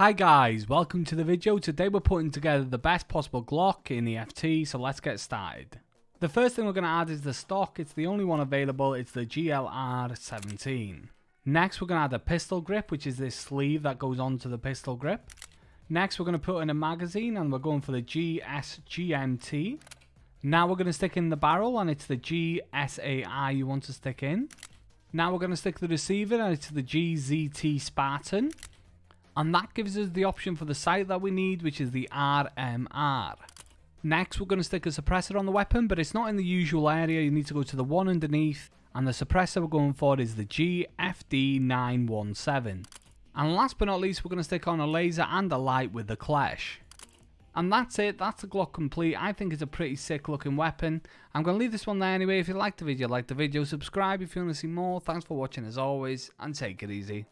Hi guys, welcome to the video. Today we're putting together the best possible Glock in the FT, so let's get started. The first thing we're going to add is the stock, it's the only one available, it's the GLR17. Next we're going to add a pistol grip, which is this sleeve that goes onto the pistol grip. Next we're going to put in a magazine and we're going for the GSGMT. Now we're going to stick in the barrel and it's the GSAI you want to stick in. Now we're going to stick the receiver and it's the GZT Spartan. And that gives us the option for the sight that we need, which is the RMR. Next, we're going to stick a suppressor on the weapon, but it's not in the usual area. You need to go to the one underneath. And the suppressor we're going for is the GFD917. And last but not least, we're going to stick on a laser and a light with the Klesch. And that's it, that's the Glock complete. I think it's a pretty sick looking weapon. I'm going to leave this one there anyway. If you liked the video, like the video, subscribe if you want to see more. Thanks for watching as always, and take it easy.